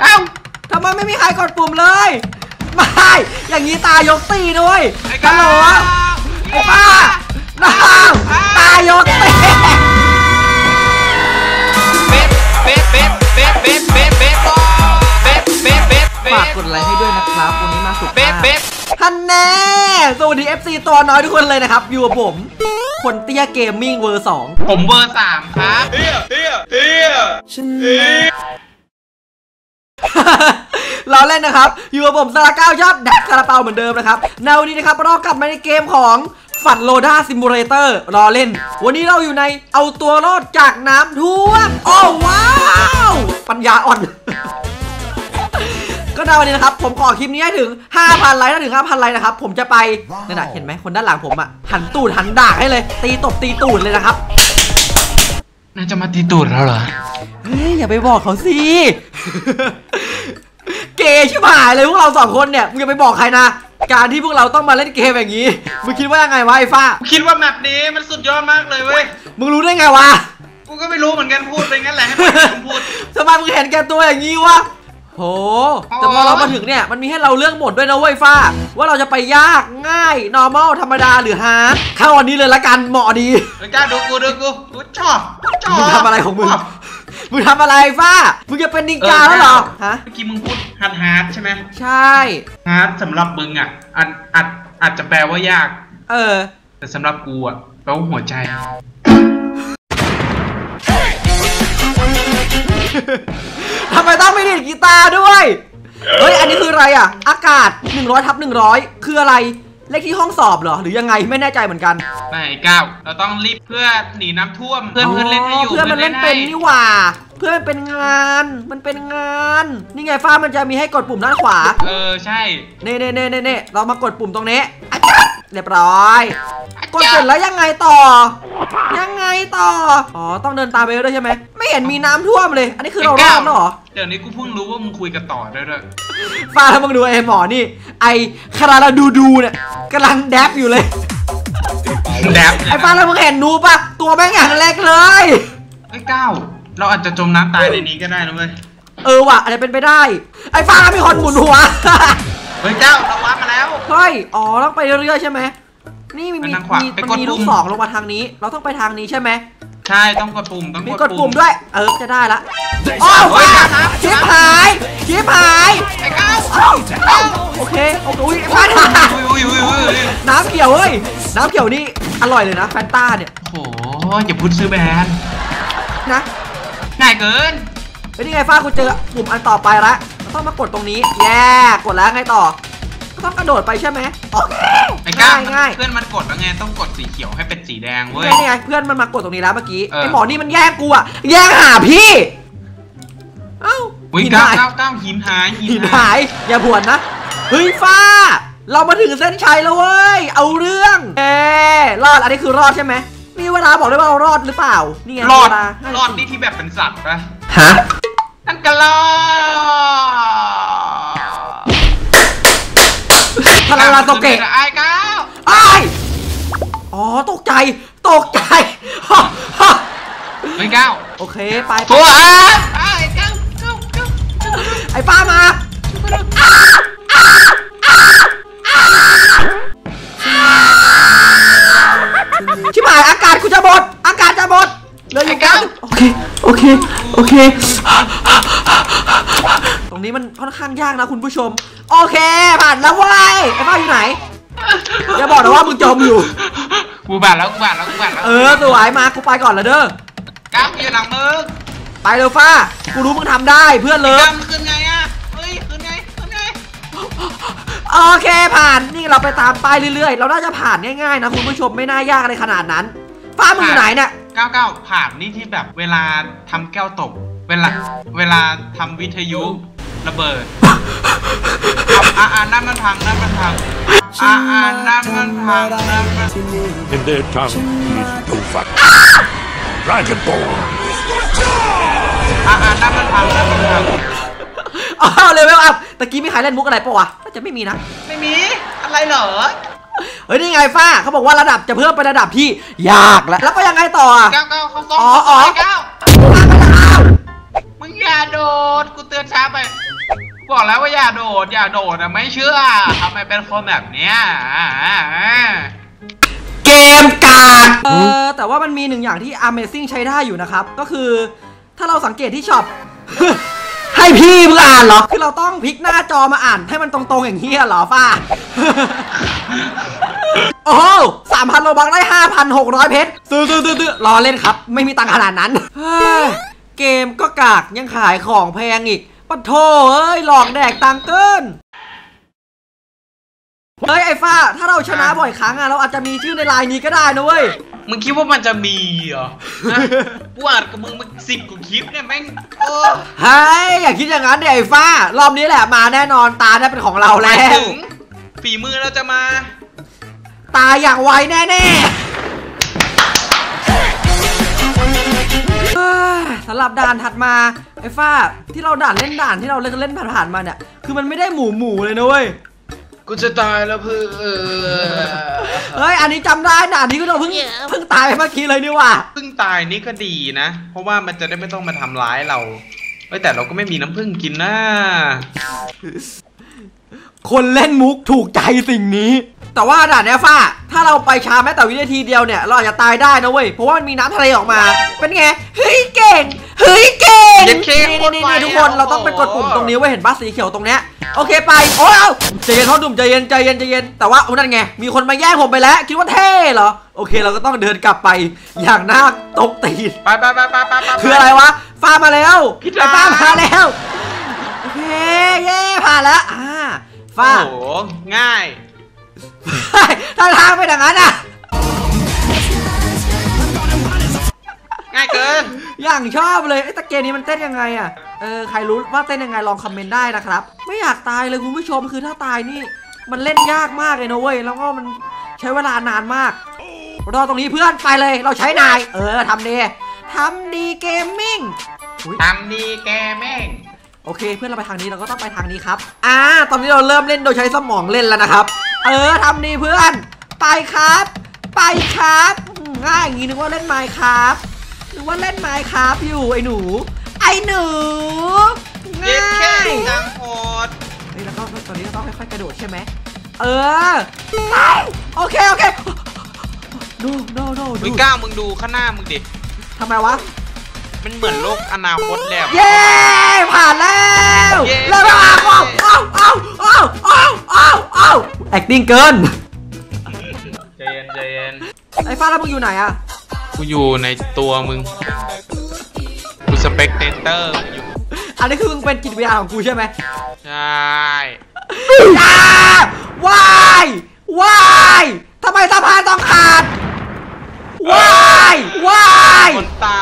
เอ้าทำไมไม่มีใครกดปุ่มเลยไม่อย่างนี้ตายยกตีด้วยฮัลโหลไอ้ป้าน้าวตายยกตีฝากกดไลค์ให้ด้วยนะครับ วันนี้มาสุดมากท่านแน่ สวัสดี FC ตัวน้อยทุกคนเลยนะครับ อยู่กับผม คนเตี้ยเกมมิ่งเวอร์สองผมเวอร์สามครับ เตี้ย เตี้ย เตี้ยฉัน เราเล่นนะครับ อยู่กับผมสาราก้าวชอบแดกคาราเปาเหมือนเดิมนะครับในวันนี้นะครับเรากลับมาในเกมของฝันโลด้าซิมูเลเตอร์รอเล่น วันนี้เราอยู่ในเอาตัวรอดจากน้ำท่วมโอ้ว้าว ปัญญาอ่อน ก็ในวันนี้นะครับ ผมขอคลิปนี้ให้ถึง 5,000 ไลค์ถ้าถึง 5,000 ไลค์นะครับ ผมจะไปนั่นน่ะเห็นไหมคนด้านหลังผมอะหันตูดหันด่าให้เลย ตีตบตีตูดเลยนะครับ น่าจะมาตีตูดแล้วเหรอ เฮ้ยอย่าไปบอกเขาสิเกย์ชิบหายเลยพวกเราสองคนเนี่ยมึงอย่าไปบอกใครนะการที่พวกเราต้องมาเล่นเกมอย่างนี้มึงคิดว่ายังไงวะไอ้ฟ้าคิดว่าแมปนี้มันสุดยอดมากเลยเว้ยมึงรู้ได้ไงวะกูก็ไม่รู้เหมือนกันพูดไปงั้นแหละให้มันพูดทำไมมึงเห็นแก่ตัวอย่างนี้วะโหแต่พอเรามาถึงเนี่ยมันมีให้เราเลือกโหมดด้วยนะเว้ยฟ้า ว่าเราจะไปยากง่าย normal ธรรมดาหรือฮาร์ดเข้าวันนี้เลยละกันเหมาะดีเฮ้ยกล้าดูกูดูกูกูชอบกูชอบมึงทำอะไรของมึงชบ มึงทำอะไรฟ้า มึงจะเป็นนินจาแล้วเหรอ ฮะ เมื่อกี้มึงพูด hard hard ใช่ไหมใช่ hard สำหรับมึงอะอาจอาจอาจจะแปลว่ายาก เออ แต่สำหรับกูอะแปลว่าหัวใจ ทำไมต้องไม่ดีดกีตาร์ด้วย เฮ้ย อันนี้คืออะไรอะ อากาศ100ทับ100 คืออะไร เลขที่ห้องสอบเหรอ หรือยังไงไม่แน่ใจเหมือนกันไปก้าวเราต้องรีบเพื่อหนีน้ำท่วม เพื่อนเพื่อนเล่นให้อยู่เพื่อนมันเล่นเป็นนี่หว่า เพื่อนมันเป็นงาน มันเป็นงาน นี่ไงฟ้ามันจะมีให้กดปุ่มด้านขวา เออใช่ เน่เน่เน่เน่เน่เรามากดปุ่มตรงนี้อะ เรียบร้อยกดเสร็จแล้วยังไงต่อ ยังไงต่อ อ๋อ ต้องเดินตามไปด้วยใช่ไหม ไม่เห็นมีน้ำท่วมเลย อันนี้คือเรารอดแล้วเหรอ เดี๋ยวนี้กูเพิ่งรู้ว่ามึงคุยกับต่อด้วยด้วยฟ้าแล้วมึงดูไอ้หมอนี่ ไอ้คาราลาดูดูเนี่ยกำลังแดบอยู่เลยแดบเลยไอ้ฟ้าแล้วมึงเห็นนูปะตัวแม่งอย่างเล็กเลยไอ้ยก้าวเราอาจจะจมน้ำตายในนี้ก็ได้นะเว้ย เออว่ะอะไรเป็นไปได้ ไอ้ฟ้ามีคนหมุนหัว เฮ้ยก้าวเราวัดมาแล้ว เฮ้ย อ๋อ ต้องไปเรื่อยๆใช่ไหม นี่มีไปมีทางขวามีไปมันกดมีลูกปุ่มศรลงมาทางนี้ เราต้องไปทางนี้ใช่ไหม ใช่ ต้องกดปุ่ม ต้องมีกกดดปุ่ปุ่มมด้วย เออ จะได้ละโอ้เฮ้ยฟ้าครับชิบหายชิบหายไอ้ก้าวเอ้าเอ้าโอเค โอเคอุ้ยฟ้าอุ้ยอุ้ยอุ้ยอุ้ยน้ำเขียวเฮ้ย น้ำเขียวนี่อร่อยเลยนะแฟนต้าเนี่ย โอ้โหอย่าพูดซื้อแบรนด์นะ ง่ายเกินเฮ้ยนี่ไงฟ้ากูเจอปุ่มอันต่อไปละเราต้องมากดตรงนี้ แย่ กดแล้วไงต่อ ก็ต้องกระโดดไปใช่ไหมโอเคไอ้ก้าวง่ายง่ายเพื่อนมันกดแล้วไงต้องกดสีเขียวให้เป็นสีแดงเว้ยนี่ไงเพื่อนมันมากดตรงนี้แล้วเมื่อกี้เออไอหมอนี่มันแย่งกูอะแย่งหาพี่เอ้าอุ้ยหินก้าวหายก้าวก้าวหินหายหินหาย อย่าผวนนะเฮ้ยฟ้า เรามาถึงเส้นชัยแล้วเว้ยเอาเรื่องเอ๊รอดอันนี้คือรอดใช่ไหมมีเวลาบอกได้ว่าเรารอดหรือเปล่านี่ไงรอดเวลารอดนี่ที่แบบเป็นสัตว์ปะฮะนั่นก็รอด โตเกะไอ้ก้าวไอ้ายอ๋อตกใจตกใจฮ่าฮ่าเฮ้ยก้าวโอเคไปไปตัวอะไอ้ก้าวก้าวก้าวไอ้ฟ้ามาชิบหายอากาศกูจะหมดอากาศจะหมดเหลยอยู่เก้าโอเคโอเคโอเคตรง นี้มันค่อนข้างยากนะคุณผู้ชม โอเค ผ่านแล้วเว้ยไอ้ฟ้าอยู่ไหน อย่าบอกนะว่ามึงจมอยู่ กูบาดแล้วกูบาดแล้วกูบาดแล้วเออสวยมากูไปก่อนละเด้อก้าวอยู่หลังมึงไปเร็วฟ้า กูรู้มึงทำได้เพื่อนเลิก้าฟวมันขึ้นไงอะเฮ้ยขึ้นไงขึ้นไงโอเคผ่านนี่เราไปตามป้ายเรื่อยๆ เราน่าจะผ่านง่ายๆนะคุณผู้ชมไม่น่ายากอะไรขนาดนั้น ฟ้ามึงอยู่ไหนเนี่ยก้าวก้าวผ่านนี่ที่แบบเวลาทำแก้วตกเวลาเวลาทำวิทยุ ระเบิดอ่าอ่านั่นมันพังนั่นมันพังอ่าอ่านั่นมันพังนั่นมัน In their tongue is Dovak. Dragonborn. อ่าอ่านั่นมันพังนั่นมันพังอ้าวเลเวลอัพตะกี้มีใครเล่นมุกอะไรปะวะน่าจะไม่มีนะ ไม่มี อะไรเหรอ เฮ้ยนี่ไงฟ้าเขาบอกว่าระดับจะเพิ่มไประดับที่ยากแล้วแล้วก็ยังไงต่ออะก้าวก้าวเขาซ้อมอ๋ออ๋อก้าวมึงอย่าโดดกูเตือนช้าไป บอกแล้วว่าอย่าโดด อย่าโดดอะไม่เชื่อทำไมเป็นคนแบบเนี้ยเกมกากเออแต่ว่ามันมีหนึ่งอย่างที่ Amazing ใช้ได้อยู่นะครับ ก็คือถ้าเราสังเกตที่ช็อป ให้พี่มึงอ่านเหรอ คือเราต้องพลิกหน้าจอมาอ่าน ให้มันตรงๆอย่างนี้ยเหรอฟ้า โอ้สามพันโลบักได้ห้าพันหกร้อยเพชรซื้อซื้อซื้อรอเล่นครับ ไม่มีตังค์ขนาดนั้น เกมก็กากยังขายของแพงอีก ปะโถเอ้ยหลอกแดกตังค์เกินเฮ้ยไอ้ฟ้า ถ้าเราชนะบ่อยครั้งอะเราอาจจะมีชื่อในไลน์นี้ก็ได้นะเว้ย มึงคิดว่ามันจะมีเหรอฮะกูอ่านกับมึงมาสิบกว่าคลิปเนี่ยแม่งโอ้เฮ้ยอย่าคิดอย่างนั้นเดี๋ยวไอ้ฟ้า รอบนี้แหละมาแน่นอนตาได้เป็นของเราหแล้มายวถึงฝีมือเราจะมา ตายอย่างไวแน่ๆ สำหรับด่านถัดมาไอ้ฟ้าที่เราด่านเล่นด่านที่เราเล่นเล่นผ่านๆมาเนี่ยคือมันไม่ได้หมูหมูๆเลยนะเว้ยกูจะตายแล้วเพื่อเฮ้ยอันนี้จำได้ด่านนี้ก็เราเพิ่งเพิ่งตายไปเมื่อกี้เลยนี่หว่าเพิ่งตายนี่ก็ดีนะ เพราะว่ามันจะได้ไม่ต้องมาทำร้ายเราเฮ้ยแต่เราก็ไม่มีน้ำผึ้งกินนะคนเล่นมุกถูกใจสิ่งนี้ แต่ว่าด่านเนี้ยฟ้า ถ้าเราไปช้าแม้แต่วินาทีเดียวเนี่ย เราอาจจะตายได้นะเว้ย เพราะว่ามันมีน้ำทะเลออกมา เป็นไง เฮ้ยเก่ง เฮ้ยเก่งเย็นเคนี่โคตรนี่ไวนี่ทุกคน เราต้องไปกดปุ่มตรงนี้ไว้ยเห็นบ้าสีเขียวตรงเนี้ย โอเคไป โอ้ยเอาใจเย็นท้องดุ่มใจเย็นใจเย็นใจเย็น แต่ว่าโอ้นั่นไง มีคนมาแย่งผมไปแล้ว คิดว่าเท่เหรอ โอเค เราก็ต้องเดินกลับไป อย่างน่าตกตีนไปไปไปไปไปไปคืออะไรวะ ฟ้ามาแล้วพี่ไอ้ดาฟ้ามาแล้ว โอเค เย้ผ่านแล้ว อ่าฟ้าโอ้โหง่าย ถ้าทางไปอย่างนั้นอะ ง่ายเกิน อย่างชอบเลยไอ้ตะเกียงนี้มันเต้นยังไงอะ เออใครรู้ว่าเต้นยังไงลองคอมเมนต์ได้นะครับ ไม่อยากตายเลยคุณผู้ชมคือถ้าตายนี่ มันเล่นยากมากเลยนะเว้ยแล้วก็มันใช้เวลานานมากรอตรงนี้เพื่อนไปเลยเราใช้นาย เออทำดีทำดีเกมมิ่งอุ๊ยทำดีแกแม่งโอเค เพื่อนเราไปทางนี้เราก็ต้องไปทางนี้ครับ อ่า ตอนนี้เราเริ่มเล่นโดยใช้สมองเล่นแล้วนะครับ เออทำดีเพื่อน ไปครับ ไปครับอืมง่ายอย่างนี้นึกว่าเล่นไมค์ครับนึกว่าเล่นไมค์ครับอยู่ไอ้หนู ไอ้หนูเย็ดง่าแค่ยดังโหดเฮ้ยแล้วก็ตอนนี้เราต้องค่อยๆกระโดดใช่ไหมเออไปโอเคโอเค no no no มึดูงก้าวมึงดูข้างหน้ามึงดิทำไมวะมันเหมือนโลกอนาคตเลยอะเย้ผ่านแล้วเย้แล้วก็เอาเอาเอาเอาเอาเอาเอา acting เกิน ใจเย็นใจเย็นไอ้ฟ้าแล้วมึงอยู่ไหนอะกูอยู่ในตัวมึง กูสเปกเตเตอร์อยู่อันนี้คือมึงเป็นจิตวิญญาณของกูใช่ไหมใช่อ้าวายวายทำไมสะพานต้องขาดวายวายคนตายอ่าโอ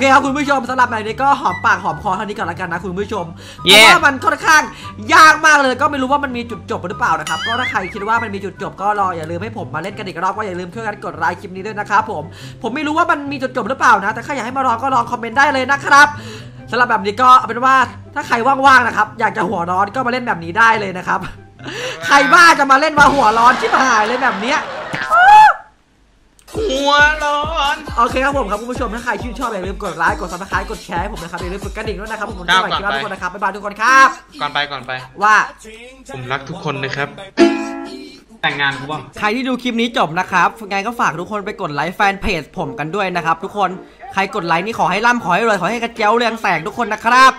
เคครับคุณผู้ชมสำหรับแบบนี้ก็หอมปากหอมคอเท่านี้ก่อนละกันนะคุณผู้ชมเพเย้ราะว่ามันค่อนข้างยากมากเลยก็ไม่รู้ว่ามันมีจุดจบหรือเปล่านะครับก็ถ้าใครคิดว่ามันมีจุดจบก็รออย่าลืมให้ผมมาเล่นกันอีกรอบก็อย่าลืมช่วยกันกดไลค์คลิปนี้ด้วยนะครับผมผมไม่รู้ว่ามันมีจุดจบหรือเปล่านะ แต่ใครอยากให้มาลองก็ลองคอมเมนต์ได้เลยนะครับสำหรับแบบนี้ก็เอาเป็นว่าถ้าใครว่างๆนะครับอยากจะหัวร้อนก็มาเล่นแบบนี้ได้เลยนะครับใครบ้าจะมาเล่นมาหัวร้อนชิบหายเลยแบบเนี้ย หัวร้อนโอเคครับผมครับคุณผู้ชมถ้าใครชื่นชอบอย่าลืมกดไลค์กด subscribe กดแชร์ให้ผมนะครับอย่าลืมกดกระดิ่งด้วยนะครับผมครัจะบไปคลิปหน้าก่อนไปทุกคนนะครับบ๊ายบายทุกคนครับ ก่อนไปก่อนไปว่าผมรักทุกคนนะครับ แต่งงานกูบ้างใครที่ดูคลิปนี้จบนะครับยังไงก็ฝากทุกคนไปกดไลค์แฟนเพจผมกันด้วยนะครับ ทุกคนใครกดไลค์นี่ขอให้ร่ำขอให้รวยขอให้กระเจียวเรืองแสงทุกคนนะครับ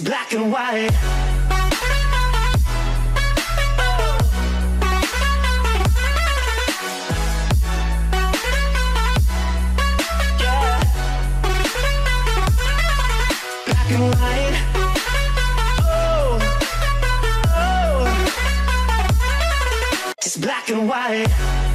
It's black and white. Yeah. Black and white. Oh, oh. Black and white.